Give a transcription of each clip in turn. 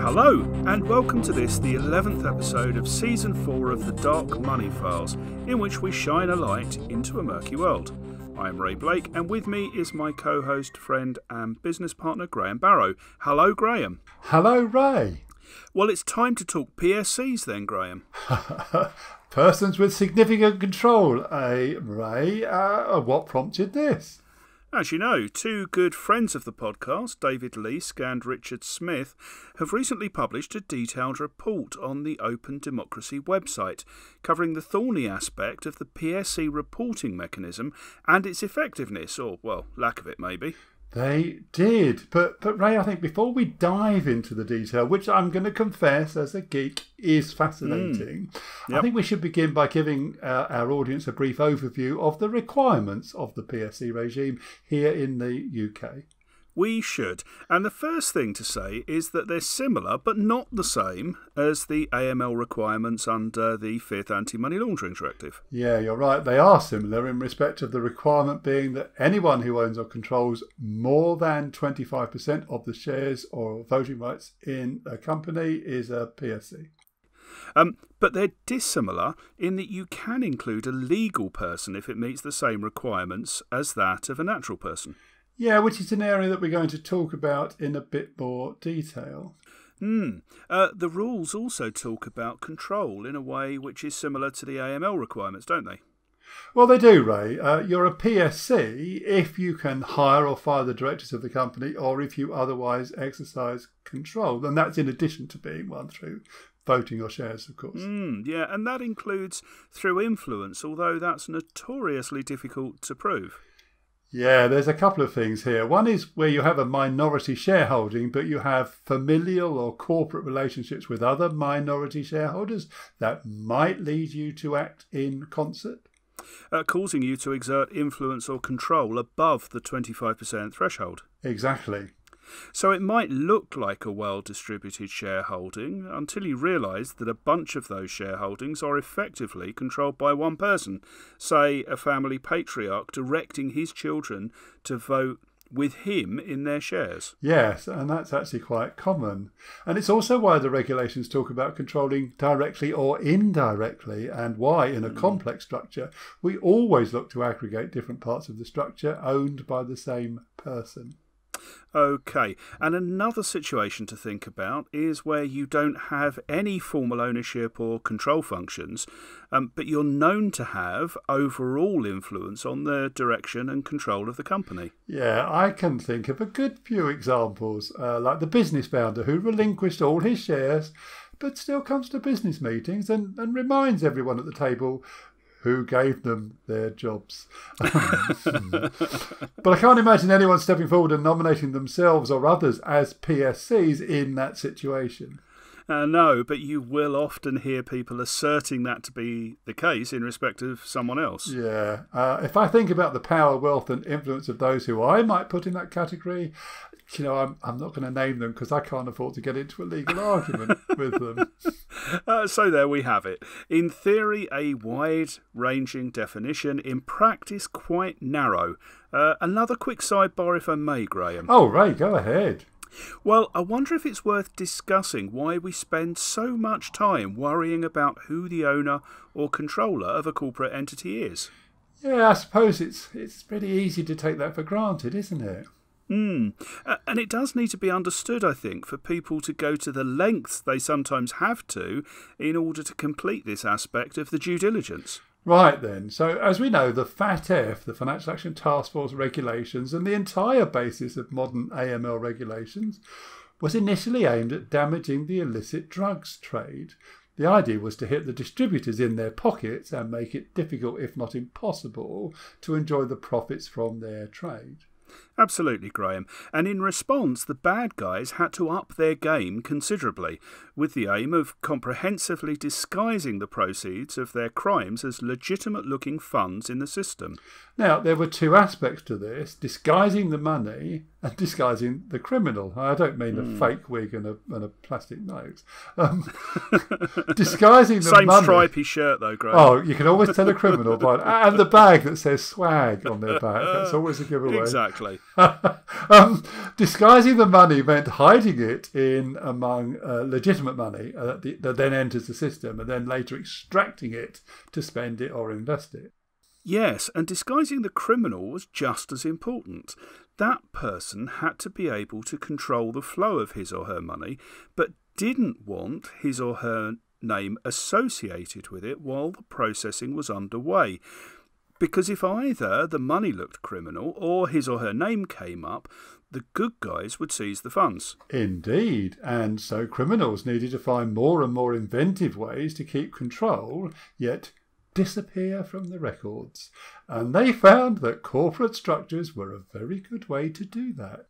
Hello, and welcome to this, the 11th episode of Season 4 of the Dark Money Files, in which we shine a light into a murky world. I'm Ray Blake, and with me is my co host, friend, and business partner, Graham Barrow. Hello, Graham. Hello, Ray. Well, it's time to talk PSCs then, Graham. Persons with significant control, eh, Ray? Uh, what prompted this? As you know, two good friends of the podcast, David Leask and Richard Smith, have recently published a detailed report on the Open Democracy website, covering the thorny aspect of the PSC reporting mechanism and its effectiveness, or, well, lack of it maybe. They did. But, but Ray, I think before we dive into the detail, which I'm going to confess as a geek is fascinating, mm. yep. I think we should begin by giving uh, our audience a brief overview of the requirements of the PSC regime here in the UK. We should. And the first thing to say is that they're similar, but not the same, as the AML requirements under the Fifth Anti Money Laundering Directive. Yeah, you're right. They are similar in respect of the requirement being that anyone who owns or controls more than 25% of the shares or voting rights in a company is a PSC. Um, but they're dissimilar in that you can include a legal person if it meets the same requirements as that of a natural person. Yeah, which is an area that we're going to talk about in a bit more detail. Mm. Uh, the rules also talk about control in a way which is similar to the AML requirements, don't they? Well, they do, Ray. Uh, you're a PSC if you can hire or fire the directors of the company or if you otherwise exercise control. And that's in addition to being one through voting or shares, of course. Mm, yeah, and that includes through influence, although that's notoriously difficult to prove. Yeah, there's a couple of things here. One is where you have a minority shareholding, but you have familial or corporate relationships with other minority shareholders that might lead you to act in concert. Uh, causing you to exert influence or control above the 25% threshold. Exactly. So it might look like a well distributed shareholding until you realise that a bunch of those shareholdings are effectively controlled by one person, say a family patriarch directing his children to vote with him in their shares. Yes, and that's actually quite common. And it's also why the regulations talk about controlling directly or indirectly, and why, in a mm. complex structure, we always look to aggregate different parts of the structure owned by the same person. Okay, and another situation to think about is where you don't have any formal ownership or control functions, um, but you're known to have overall influence on the direction and control of the company. Yeah, I can think of a good few examples, uh, like the business founder who relinquished all his shares but still comes to business meetings and, and reminds everyone at the table who gave them their jobs. but I can't imagine anyone stepping forward and nominating themselves or others as PSCs in that situation. Uh, no, but you will often hear people asserting that to be the case in respect of someone else. Yeah. Uh, if I think about the power, wealth, and influence of those who I might put in that category, you know, I'm, I'm not going to name them because I can't afford to get into a legal argument with them. Uh, so there we have it. In theory, a wide ranging definition, in practice, quite narrow. Uh, another quick sidebar, if I may, Graham. Oh, right, go ahead. Well, I wonder if it's worth discussing why we spend so much time worrying about who the owner or controller of a corporate entity is. Yeah, I suppose it's it's pretty easy to take that for granted, isn't it? Mm. Uh, and it does need to be understood, I think, for people to go to the lengths they sometimes have to in order to complete this aspect of the due diligence. Right then, so as we know, the FATF, the Financial Action Task Force regulations, and the entire basis of modern AML regulations was initially aimed at damaging the illicit drugs trade. The idea was to hit the distributors in their pockets and make it difficult, if not impossible, to enjoy the profits from their trade. Absolutely, Graham. And in response, the bad guys had to up their game considerably, with the aim of comprehensively disguising the proceeds of their crimes as legitimate looking funds in the system. Now, there were two aspects to this disguising the money and disguising the criminal. I don't mean mm. a fake wig and a, and a plastic nose. Um, disguising the Same money. stripy shirt, though, Graham. Oh, you can always tell a criminal by And the bag that says swag on their back. That's always a giveaway. Exactly. um, disguising the money meant hiding it in among uh, legitimate money uh, that, that then enters the system and then later extracting it to spend it or invest it. Yes, and disguising the criminal was just as important. That person had to be able to control the flow of his or her money, but didn't want his or her name associated with it while the processing was underway. Because if either the money looked criminal or his or her name came up, the good guys would seize the funds. Indeed, and so criminals needed to find more and more inventive ways to keep control, yet disappear from the records. And they found that corporate structures were a very good way to do that.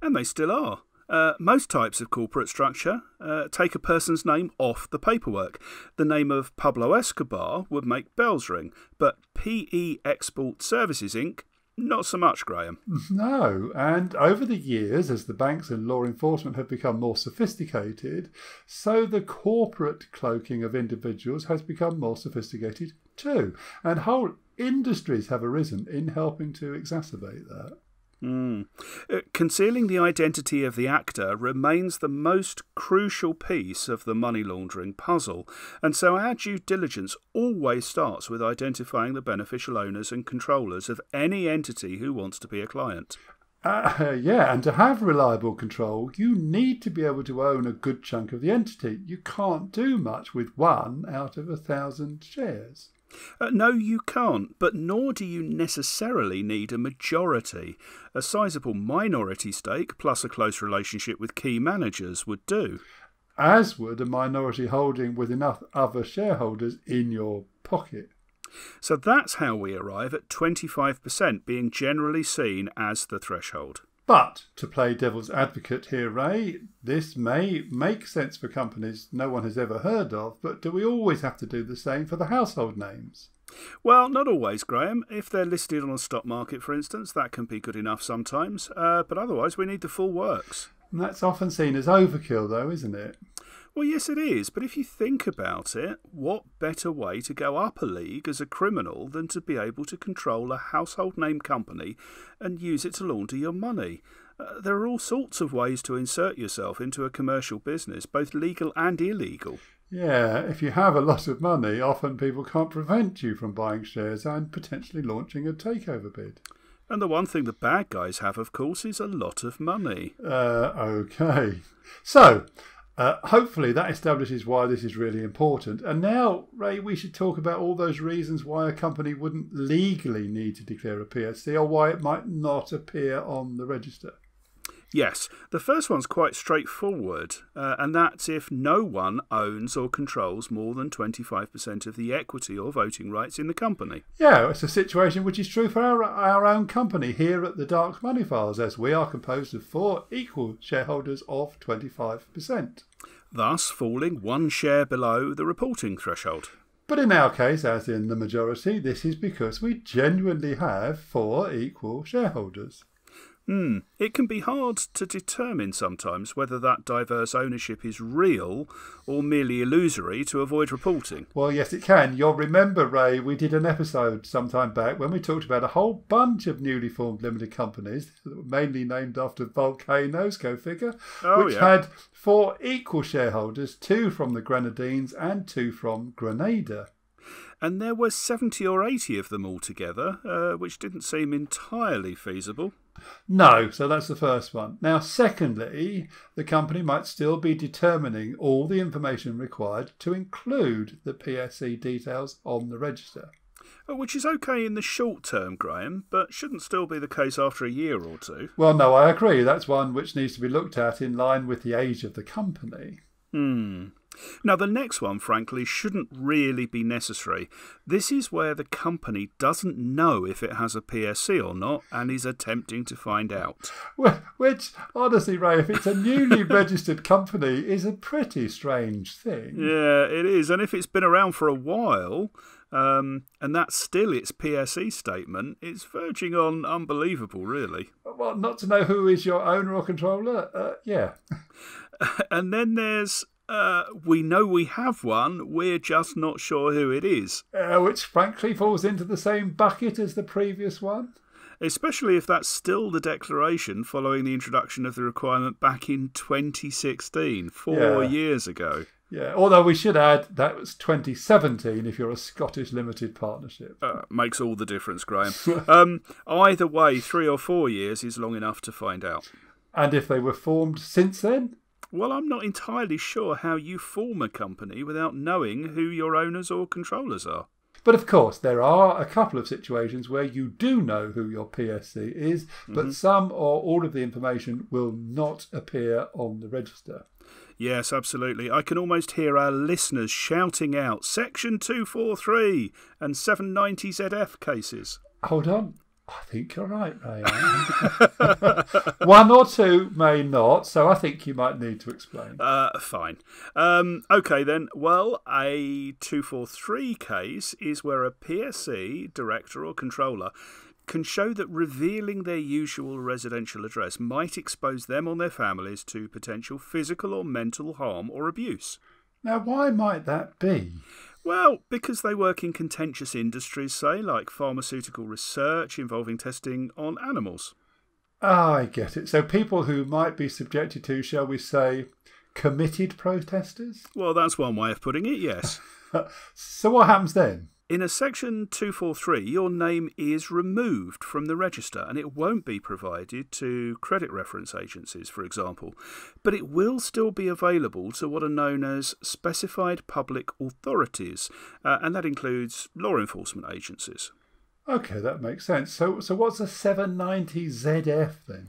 And they still are. Uh, most types of corporate structure uh, take a person's name off the paperwork. The name of Pablo Escobar would make bells ring, but PE Export Services Inc. Not so much, Graham. No, and over the years, as the banks and law enforcement have become more sophisticated, so the corporate cloaking of individuals has become more sophisticated too. And whole industries have arisen in helping to exacerbate that. Mm. Uh, concealing the identity of the actor remains the most crucial piece of the money laundering puzzle, and so our due diligence always starts with identifying the beneficial owners and controllers of any entity who wants to be a client. Uh, yeah, and to have reliable control, you need to be able to own a good chunk of the entity. You can't do much with one out of a thousand shares. Uh, no, you can't, but nor do you necessarily need a majority. A sizable minority stake plus a close relationship with key managers would do. As would a minority holding with enough other shareholders in your pocket. So that's how we arrive at 25% being generally seen as the threshold. But to play devil's advocate here, Ray, this may make sense for companies no one has ever heard of, but do we always have to do the same for the household names? Well, not always, Graham. If they're listed on a stock market, for instance, that can be good enough sometimes, uh, but otherwise we need the full works. And that's often seen as overkill, though, isn't it? Well, yes, it is. But if you think about it, what better way to go up a league as a criminal than to be able to control a household name company and use it to launder your money? Uh, there are all sorts of ways to insert yourself into a commercial business, both legal and illegal. Yeah, if you have a lot of money, often people can't prevent you from buying shares and potentially launching a takeover bid. And the one thing the bad guys have, of course, is a lot of money. Uh, okay. So, uh, hopefully, that establishes why this is really important. And now, Ray, we should talk about all those reasons why a company wouldn't legally need to declare a PSC or why it might not appear on the register. Yes, the first one's quite straightforward, uh, and that's if no one owns or controls more than 25% of the equity or voting rights in the company. Yeah, it's a situation which is true for our, our own company here at the Dark Money Files, as we are composed of four equal shareholders of 25%. Thus, falling one share below the reporting threshold. But in our case, as in the majority, this is because we genuinely have four equal shareholders. Hmm. It can be hard to determine sometimes whether that diverse ownership is real or merely illusory to avoid reporting. Well, yes, it can. You'll remember, Ray, we did an episode some time back when we talked about a whole bunch of newly formed limited companies, mainly named after volcanoes, go figure, oh, which yeah. had four equal shareholders, two from the Grenadines and two from Grenada and there were 70 or 80 of them altogether, uh, which didn't seem entirely feasible. No, so that's the first one. Now, secondly, the company might still be determining all the information required to include the PSC details on the register. Uh, which is okay in the short term, Graham, but shouldn't still be the case after a year or two. Well, no, I agree. That's one which needs to be looked at in line with the age of the company. Hmm. Now, the next one, frankly, shouldn't really be necessary. This is where the company doesn't know if it has a PSC or not and is attempting to find out. Which, honestly, Ray, if it's a newly registered company, is a pretty strange thing. Yeah, it is. And if it's been around for a while, um, and that's still its PSC statement, it's verging on unbelievable, really. Well, not to know who is your owner or controller? Uh, yeah. and then there's uh, we know we have one, we're just not sure who it is. Uh, which frankly falls into the same bucket as the previous one. Especially if that's still the declaration following the introduction of the requirement back in 2016, four yeah. years ago. Yeah, although we should add that was 2017 if you're a Scottish limited partnership. Uh, makes all the difference, Graham. um, either way, three or four years is long enough to find out. And if they were formed since then? Well, I'm not entirely sure how you form a company without knowing who your owners or controllers are. But of course, there are a couple of situations where you do know who your PSC is, but mm-hmm. some or all of the information will not appear on the register. Yes, absolutely. I can almost hear our listeners shouting out Section 243 and 790ZF cases. Hold on. I think you're right, Ray. One or two may not, so I think you might need to explain. Uh, fine. Um, okay, then. Well, a 243 case is where a PSC, director or controller, can show that revealing their usual residential address might expose them or their families to potential physical or mental harm or abuse. Now, why might that be? Well, because they work in contentious industries, say, like pharmaceutical research involving testing on animals. Ah, I get it. So people who might be subjected to, shall we say, committed protesters? Well, that's one way of putting it, yes. so what happens then? In a section 243, your name is removed from the register and it won't be provided to credit reference agencies, for example, but it will still be available to what are known as specified public authorities, uh, and that includes law enforcement agencies. Okay, that makes sense. So, so what's a 790 ZF then?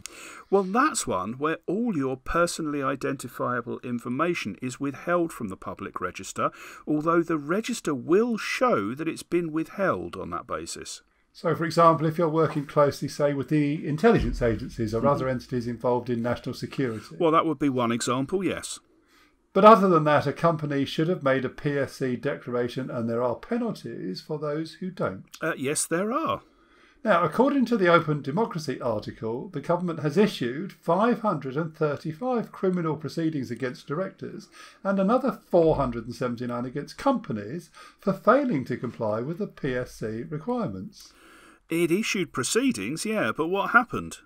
Well, that's one where all your personally identifiable information is withheld from the public register, although the register will show that it's been withheld on that basis. So, for example, if you're working closely, say, with the intelligence agencies or mm-hmm. other entities involved in national security. Well, that would be one example, yes. But other than that, a company should have made a PSC declaration, and there are penalties for those who don't. Uh, yes, there are. Now, according to the Open Democracy article, the government has issued 535 criminal proceedings against directors and another 479 against companies for failing to comply with the PSC requirements. It issued proceedings, yeah, but what happened?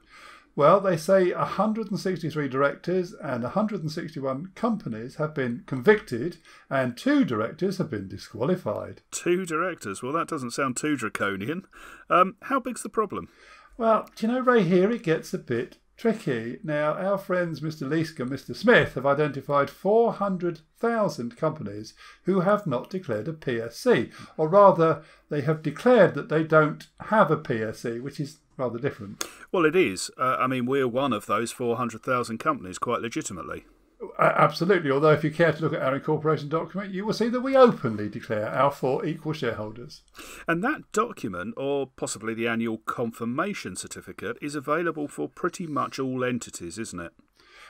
Well, they say 163 directors and 161 companies have been convicted, and two directors have been disqualified. Two directors? Well, that doesn't sound too draconian. Um, how big's the problem? Well, do you know, Ray, here it gets a bit tricky. Now, our friends Mr. Leask and Mr. Smith have identified 400,000 companies who have not declared a PSC, or rather, they have declared that they don't have a PSC, which is rather different. Well, it is. Uh, I mean, we're one of those 400,000 companies, quite legitimately. Absolutely. Although, if you care to look at our incorporation document, you will see that we openly declare our four equal shareholders. And that document, or possibly the annual confirmation certificate, is available for pretty much all entities, isn't it?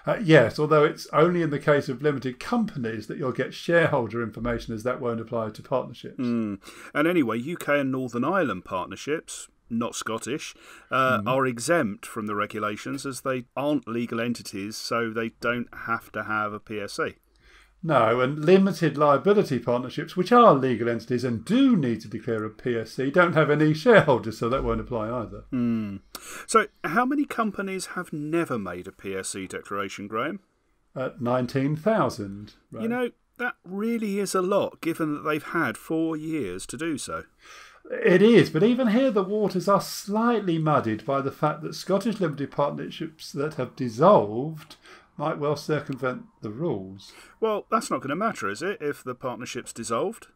Uh, yes, although it's only in the case of limited companies that you'll get shareholder information, as that won't apply to partnerships. Mm. And anyway, UK and Northern Ireland partnerships, not Scottish, uh, mm. are exempt from the regulations as they aren't legal entities, so they don't have to have a PSC. No, and limited liability partnerships, which are legal entities and do need to declare a PSC, don't have any shareholders, so that won't apply either. Mm. So, how many companies have never made a PSC declaration, Graham? At 19,000. Right? You know, that really is a lot, given that they've had four years to do so. It is, but even here the waters are slightly muddied by the fact that Scottish limited partnerships that have dissolved might well circumvent the rules. Well, that's not going to matter, is it, if the partnership's dissolved?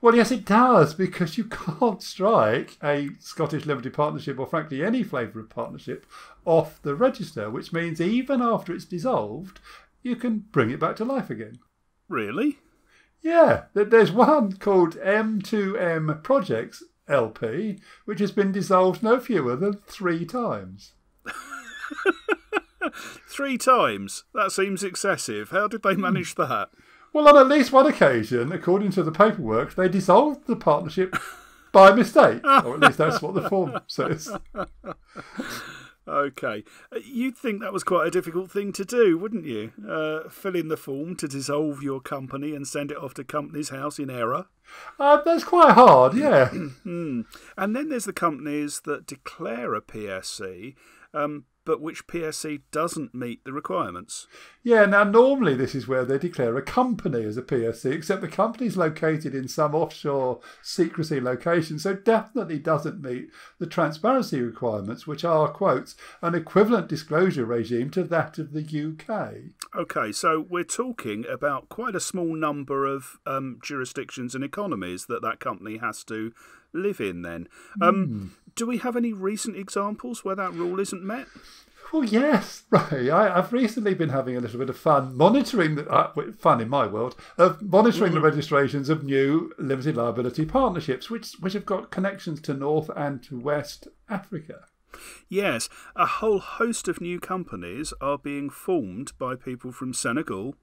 Well, yes, it does, because you can't strike a Scottish limited partnership, or frankly any flavour of partnership, off the register, which means even after it's dissolved, you can bring it back to life again. Really? Yeah, there's one called M2M Projects LP, which has been dissolved no fewer than three times. three times? That seems excessive. How did they hmm. manage that? Well, on at least one occasion, according to the paperwork, they dissolved the partnership by mistake. or at least that's what the form says. Okay. Uh, you'd think that was quite a difficult thing to do, wouldn't you? Uh, fill in the form to dissolve your company and send it off to Companies House in error. Uh, that's quite hard, yeah. Hmm. and then there's the companies that declare a PSC, um, but which PSC doesn't meet the requirements. Yeah, now normally this is where they declare a company as a PSC, except the company's located in some offshore secrecy location, so definitely doesn't meet the transparency requirements, which are, quotes, an equivalent disclosure regime to that of the UK. Okay, so we're talking about quite a small number of um, jurisdictions and economies that that company has to live in then. Um, mm. Do we have any recent examples where that rule isn't met? Well, yes, right. I, have recently been having a little bit of fun monitoring the uh, fun in my world of monitoring mm-hmm. the registrations of new limited liability partnerships, which which have got connections to North and to West Africa. Yes, a whole host of new companies are being formed by people from Senegal,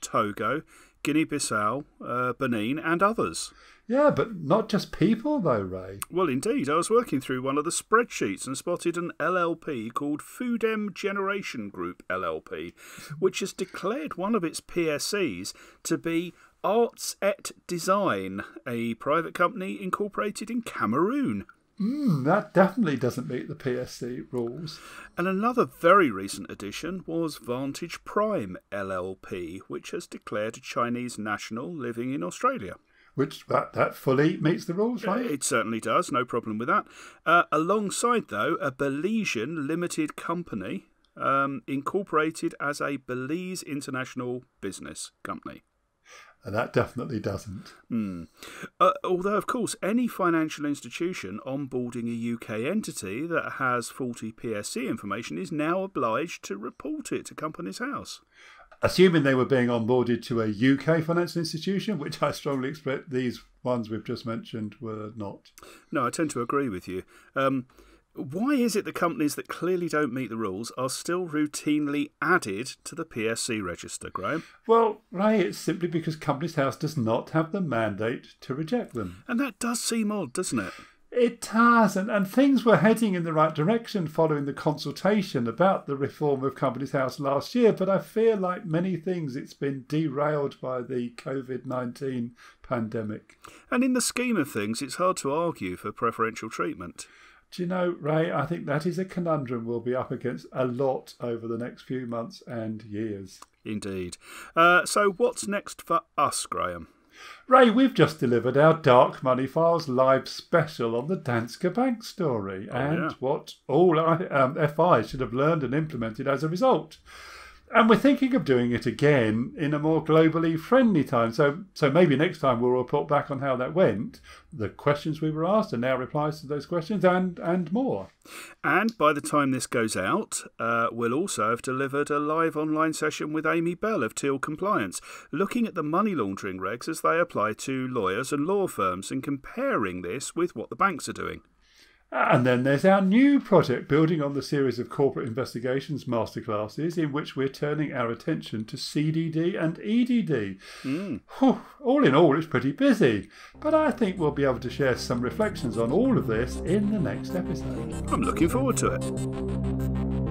Togo, Guinea-Bissau, uh, Benin, and others. Yeah, but not just people, though, Ray. Well, indeed. I was working through one of the spreadsheets and spotted an LLP called Foodem Generation Group LLP, which has declared one of its PSCs to be Arts et Design, a private company incorporated in Cameroon. Mm, that definitely doesn't meet the PSC rules. And another very recent addition was Vantage Prime LLP, which has declared a Chinese national living in Australia which that, that fully meets the rules, right? It certainly does, no problem with that. Uh, alongside, though, a Belizean limited company um, incorporated as a Belize International Business Company. And that definitely doesn't. Mm. Uh, although, of course, any financial institution onboarding a UK entity that has faulty PSC information is now obliged to report it to Companies House assuming they were being onboarded to a UK financial institution, which I strongly expect these ones we've just mentioned were not. No, I tend to agree with you. Um, why is it that companies that clearly don't meet the rules are still routinely added to the PSC register, Graham? Well, Ray, it's simply because Companies House does not have the mandate to reject them. And that does seem odd, doesn't it? It does, and, and things were heading in the right direction following the consultation about the reform of Companies House last year. But I feel like many things, it's been derailed by the COVID 19 pandemic. And in the scheme of things, it's hard to argue for preferential treatment. Do you know, Ray, I think that is a conundrum we'll be up against a lot over the next few months and years. Indeed. Uh, so, what's next for us, Graham? Ray, we've just delivered our Dark Money Files live special on the Danske Bank story oh, and yeah. what all um, FIs should have learned and implemented as a result and we're thinking of doing it again in a more globally friendly time. So, so maybe next time we'll report back on how that went, the questions we were asked, and our replies to those questions, and and more. And by the time this goes out, uh, we'll also have delivered a live online session with Amy Bell of Teal Compliance, looking at the money laundering regs as they apply to lawyers and law firms, and comparing this with what the banks are doing. And then there's our new project building on the series of corporate investigations masterclasses in which we're turning our attention to CDD and EDD. Mm. Whew, all in all, it's pretty busy, but I think we'll be able to share some reflections on all of this in the next episode. I'm looking forward to it.